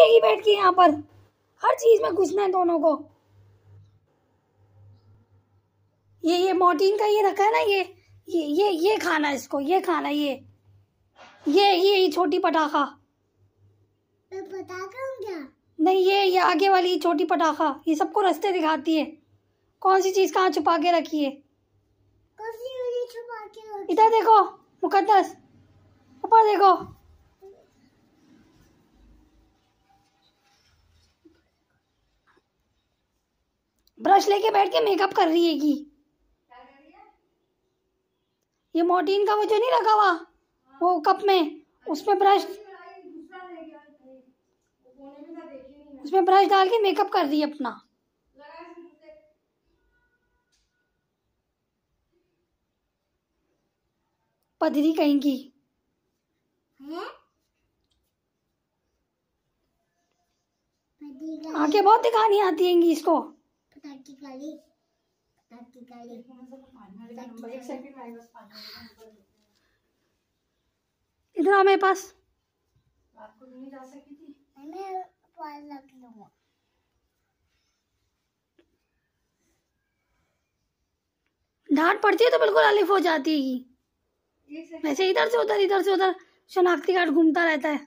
दिएगी बैठ के यहाँ पर। हर चीज़ में घुसना है दोनों को। ये ये मोटीन का ये रखा है ना ये ये ये ये खाना इसको ये खाना ये। ये ये छोटी पटाखा। पटाखा क्या? नहीं ये ये आगे वाली छोटी पटाखा ये सबको रास्ते दिखाती है। कौन सी चीज़ कहाँ छुपा के रखी है? कौन सी वाली छुपा के रखी इधर देखो मुकद्दस। ऊपर देखो। ब्रश लेके बैठ के मेकअप कर रही है की? ये मोटीन का वो जो नहीं लगा हुआ, वो कप में, उसमें ब्रश उसमें ब्रश डाल के मेकअप कर रही है अपना। पधरी कहीं की? आँखें बहुत दिखानी आती है इसको। काली काली इधर आ मेरे पास। मैं पाल रख लूँगा डांट पड़ती है तो बिल्कुल अलिफ हो जाती है। वैसे इधर से उधर इधर से उधर शनाख्ती कार्ड घूमता रहता है।